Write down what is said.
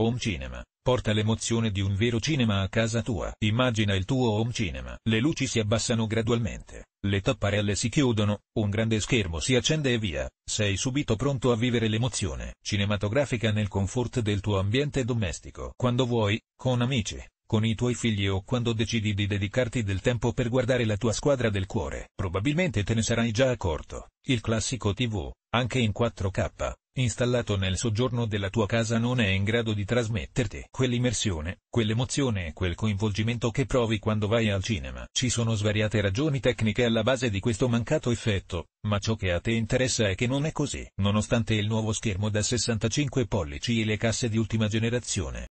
Home Cinema. Porta l'emozione di un vero cinema a casa tua. Immagina il tuo home cinema. Le luci si abbassano gradualmente, le tapparelle si chiudono, un grande schermo si accende e via. Sei subito pronto a vivere l'emozione cinematografica nel comfort del tuo ambiente domestico. Quando vuoi, con amici, con i tuoi figli o quando decidi di dedicarti del tempo per guardare la tua squadra del cuore. Probabilmente te ne sarai già accorto. Il classico TV, anche in 4K, installato nel soggiorno della tua casa non è in grado di trasmetterti quell'immersione, quell'emozione e quel coinvolgimento che provi quando vai al cinema. Ci sono svariate ragioni tecniche alla base di questo mancato effetto, ma ciò che a te interessa è che non è così. Nonostante il nuovo schermo da 65 pollici e le casse di ultima generazione,